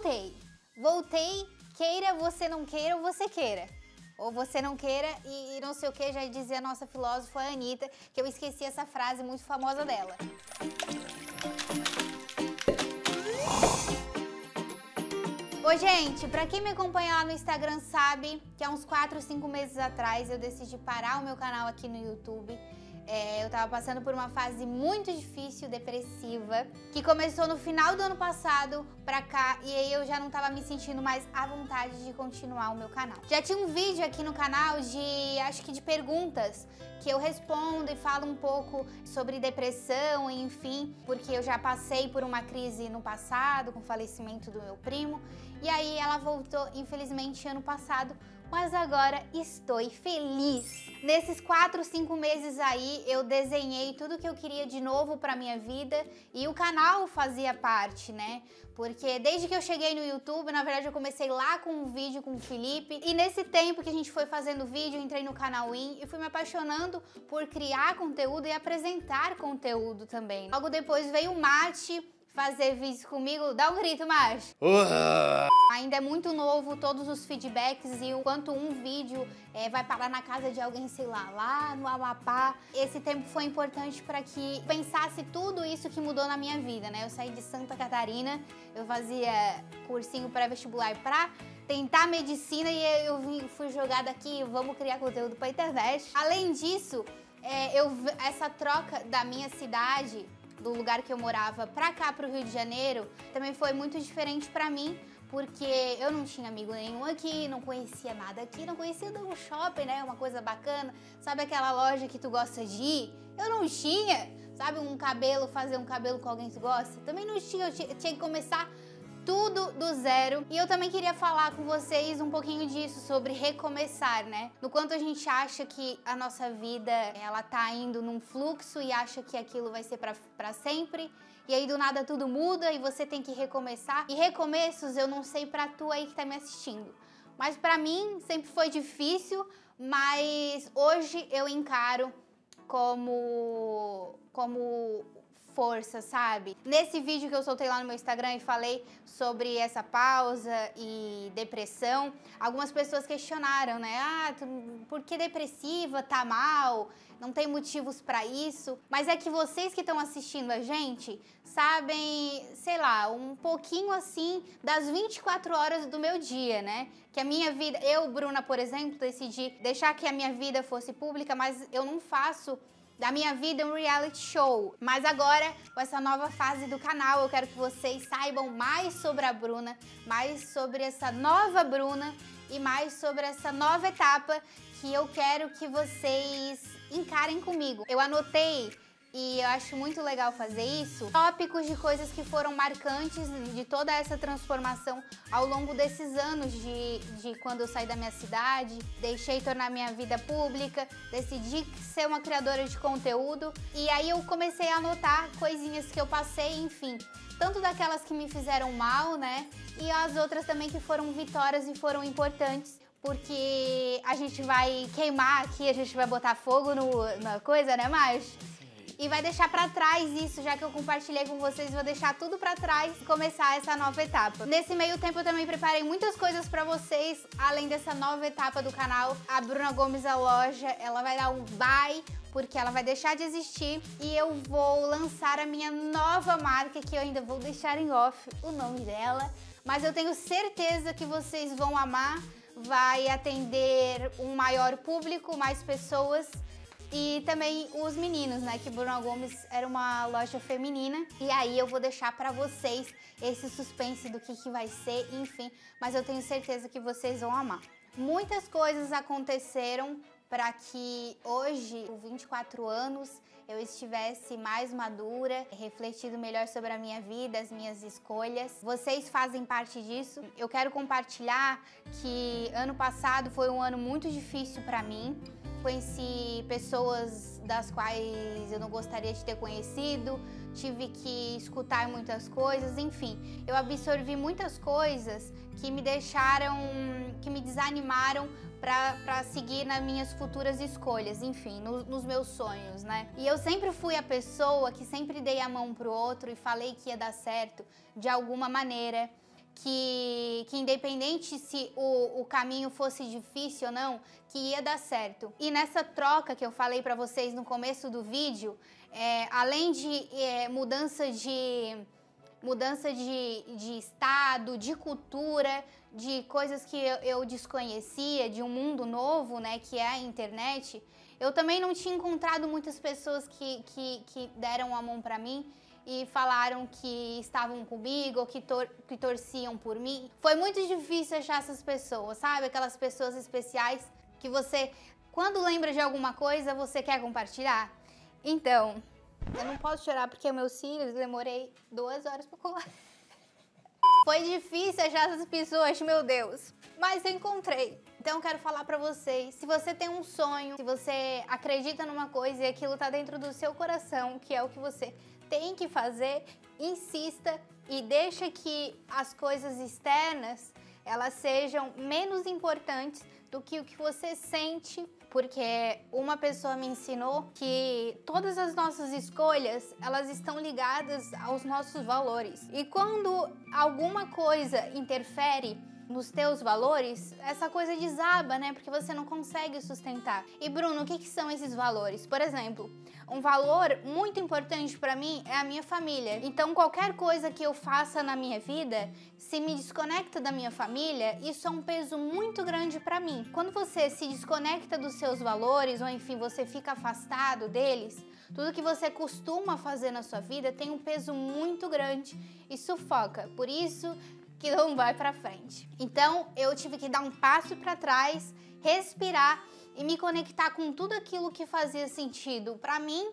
voltei. Voltei, queira você não queira ou você queira. Ou você não queira e, e não sei o que, já dizia a nossa filósofa Anitta, que eu esqueci essa frase muito famosa dela. Ô, gente, pra quem me acompanha lá no Instagram sabe que há uns 4, 5 meses atrás eu decidi parar o meu canal aqui no YouTube é, eu tava passando por uma fase muito difícil, depressiva, que começou no final do ano passado pra cá e aí eu já não tava me sentindo mais à vontade de continuar o meu canal. Já tinha um vídeo aqui no canal de, acho que de perguntas, que eu respondo e falo um pouco sobre depressão, enfim, porque eu já passei por uma crise no passado com o falecimento do meu primo e aí ela voltou, infelizmente, ano passado mas agora estou feliz. Nesses quatro, cinco meses aí, eu desenhei tudo que eu queria de novo para minha vida e o canal fazia parte, né? Porque desde que eu cheguei no YouTube, na verdade eu comecei lá com um vídeo com o Felipe e nesse tempo que a gente foi fazendo vídeo, entrei no canal Win e fui me apaixonando por criar conteúdo e apresentar conteúdo também. Logo depois veio o Mate, fazer vídeos comigo, dá um grito, macho. Ainda é muito novo todos os feedbacks e o quanto um vídeo é, vai parar na casa de alguém, sei lá, lá no Amapá. Esse tempo foi importante para que pensasse tudo isso que mudou na minha vida, né? Eu saí de Santa Catarina, eu fazia cursinho pré-vestibular pra tentar medicina e eu fui jogada aqui, vamos criar conteúdo pra internet. Além disso, é, eu, essa troca da minha cidade do lugar que eu morava pra cá, pro Rio de Janeiro, também foi muito diferente pra mim, porque eu não tinha amigo nenhum aqui, não conhecia nada aqui, não conhecia o shopping, né? Uma coisa bacana. Sabe aquela loja que tu gosta de ir? Eu não tinha. Sabe um cabelo, fazer um cabelo com alguém que tu gosta? Também não tinha, eu tinha que começar tudo do zero. E eu também queria falar com vocês um pouquinho disso, sobre recomeçar, né? No quanto a gente acha que a nossa vida, ela tá indo num fluxo e acha que aquilo vai ser para sempre. E aí do nada tudo muda e você tem que recomeçar. E recomeços eu não sei pra tu aí que tá me assistindo. Mas para mim sempre foi difícil, mas hoje eu encaro como como força, sabe? Nesse vídeo que eu soltei lá no meu Instagram e falei sobre essa pausa e depressão, algumas pessoas questionaram, né? Ah, tu, por que depressiva? Tá mal? Não tem motivos para isso. Mas é que vocês que estão assistindo a gente sabem, sei lá, um pouquinho assim das 24 horas do meu dia, né? Que a minha vida, eu, Bruna, por exemplo, decidi deixar que a minha vida fosse pública, mas eu não faço da minha vida um reality show. Mas agora, com essa nova fase do canal, eu quero que vocês saibam mais sobre a Bruna, mais sobre essa nova Bruna e mais sobre essa nova etapa que eu quero que vocês encarem comigo. Eu anotei e eu acho muito legal fazer isso. Tópicos de coisas que foram marcantes de toda essa transformação ao longo desses anos de, de quando eu saí da minha cidade, deixei tornar minha vida pública, decidi ser uma criadora de conteúdo e aí eu comecei a anotar coisinhas que eu passei, enfim. Tanto daquelas que me fizeram mal, né? E as outras também que foram vitórias e foram importantes porque a gente vai queimar aqui, a gente vai botar fogo no, na coisa, né, mas e vai deixar para trás isso, já que eu compartilhei com vocês, vou deixar tudo para trás e começar essa nova etapa. Nesse meio tempo eu também preparei muitas coisas para vocês, além dessa nova etapa do canal. A Bruna Gomes a loja, ela vai dar um bye porque ela vai deixar de existir e eu vou lançar a minha nova marca que eu ainda vou deixar em off o nome dela, mas eu tenho certeza que vocês vão amar, vai atender um maior público, mais pessoas e também os meninos, né? Que Bruno Gomes era uma loja feminina. E aí eu vou deixar para vocês esse suspense do que, que vai ser, enfim. Mas eu tenho certeza que vocês vão amar. Muitas coisas aconteceram para que hoje, com 24 anos, eu estivesse mais madura, refletindo melhor sobre a minha vida, as minhas escolhas. Vocês fazem parte disso. Eu quero compartilhar que ano passado foi um ano muito difícil para mim. Conheci pessoas das quais eu não gostaria de ter conhecido, tive que escutar muitas coisas, enfim, eu absorvi muitas coisas que me deixaram, que me desanimaram para seguir nas minhas futuras escolhas, enfim, no, nos meus sonhos, né? E eu sempre fui a pessoa que sempre dei a mão pro outro e falei que ia dar certo de alguma maneira que, que independente se o, o caminho fosse difícil ou não, que ia dar certo. E nessa troca que eu falei para vocês no começo do vídeo, é, além de é, mudança de mudança de, de estado, de cultura, de coisas que eu, eu, desconhecia, de um mundo novo, né, que é a internet, eu também não tinha encontrado muitas pessoas que, que, que deram a mão para mim e falaram que estavam comigo ou que, tor que torciam por mim. Foi muito difícil achar essas pessoas, sabe? Aquelas pessoas especiais que você, quando lembra de alguma coisa, você quer compartilhar. Então, eu não posso chorar porque meus cílios demorei duas horas para colar. Foi difícil achar essas pessoas, meu Deus. Mas eu encontrei. Então eu quero falar para vocês, se você tem um sonho, se você acredita numa coisa e aquilo tá dentro do seu coração, que é o que você tem que fazer, insista e deixa que as coisas externas elas sejam menos importantes do que o que você sente, porque uma pessoa me ensinou que todas as nossas escolhas, elas estão ligadas aos nossos valores. E quando alguma coisa interfere nos teus valores, essa coisa desaba, né? Porque você não consegue sustentar. E Bruno, o que, que são esses valores? Por exemplo, um valor muito importante para mim é a minha família. Então, qualquer coisa que eu faça na minha vida, se me desconecta da minha família, isso é um peso muito grande para mim. Quando você se desconecta dos seus valores, ou enfim, você fica afastado deles, tudo que você costuma fazer na sua vida tem um peso muito grande e sufoca. Por isso, que não vai para frente. Então, eu tive que dar um passo para trás, respirar e me conectar com tudo aquilo que fazia sentido para mim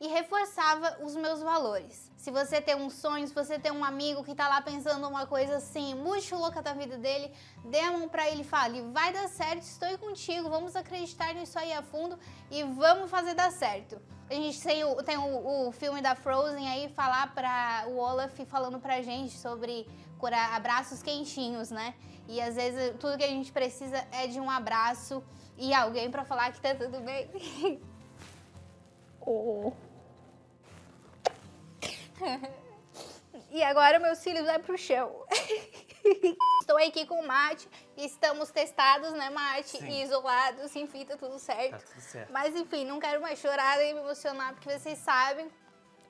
e reforçava os meus valores. Se você tem um sonho, se você tem um amigo que tá lá pensando uma coisa assim, muito louca da vida dele, dê a mão pra ele e fale, vai dar certo, estou contigo, vamos acreditar nisso aí a fundo e vamos fazer dar certo. A gente tem o, tem o, o filme da Frozen aí, falar para o Olaf falando pra gente sobre curar abraços quentinhos, né? E às vezes tudo que a gente precisa é de um abraço e alguém para falar que tá tudo bem. oh. e agora meus filhos vai pro chão. Estou aqui com o Mate, estamos testados, né, Mate? Sim. E isolados, enfim, tá tudo certo. Tá tudo certo. Mas enfim, não quero mais chorar nem me emocionar, porque vocês sabem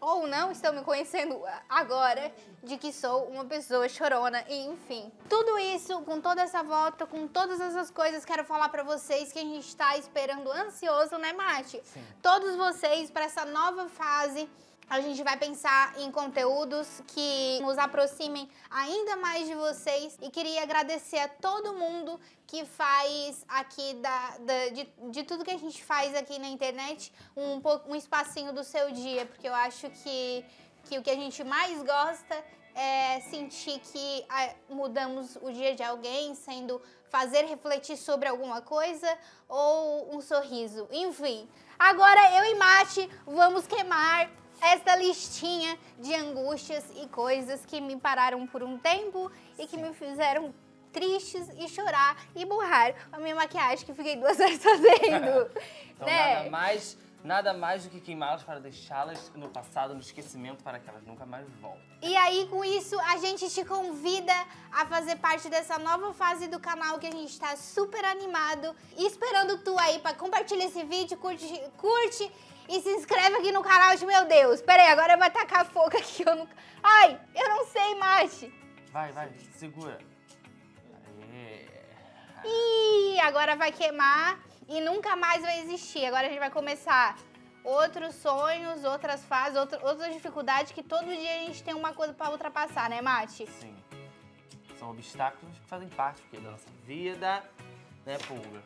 ou não estão me conhecendo agora de que sou uma pessoa chorona e enfim. Tudo isso, com toda essa volta, com todas essas coisas, quero falar para vocês que a gente está esperando ansioso, né, Mate? Sim. Todos vocês para essa nova fase a gente vai pensar em conteúdos que nos aproximem ainda mais de vocês e queria agradecer a todo mundo que faz aqui da, da de, de, tudo que a gente faz aqui na internet um, um espacinho do seu dia, porque eu acho que, que o que a gente mais gosta é sentir que mudamos o dia de alguém, sendo fazer refletir sobre alguma coisa ou um sorriso. Enfim, agora eu e Mate vamos queimar esta listinha de angústias e coisas que me pararam por um tempo e que me fizeram tristes e chorar e borrar a minha maquiagem que fiquei duas horas fazendo. então né? nada mais, nada mais do que queimá-las para deixá-las no passado, no esquecimento, para que elas nunca mais voltem. E aí, com isso, a gente te convida a fazer parte dessa nova fase do canal que a gente está super animado e esperando tu aí para compartilhar esse vídeo, curte, curte e se inscreve aqui no canal de meu Deus. Pera aí, agora vai tacar fogo aqui. Eu não... Ai, eu não sei, Mate. Vai, vai, segura. Aê. Ih, agora vai queimar e nunca mais vai existir. Agora a gente vai começar outros sonhos, outras fases, outra, outras dificuldades que todo dia a gente tem uma coisa para ultrapassar, né, Mate? Sim. São obstáculos que fazem parte da nossa vida, né, Pulga?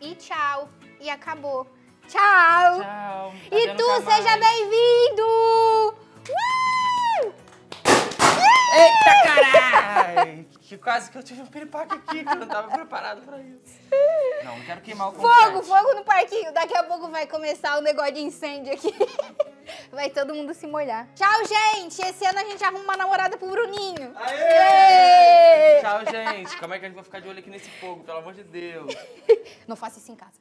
E tchau. E acabou. Tchau. Tchau. Tá e tu, seja bem-vindo. Uh! Eita, caralho! Que quase que eu tive um piripaque aqui, que eu não tava preparado pra isso. Não, não quero queimar o Fogo, fogo no parquinho. Daqui a pouco vai começar o negócio de incêndio aqui. Vai todo mundo se molhar. Tchau, gente! Esse ano a gente arruma uma namorada pro Bruninho. Aê! Aê! Tchau, gente. Como é que a gente vai ficar de olho aqui nesse fogo, pelo amor de Deus? Não faça isso em casa.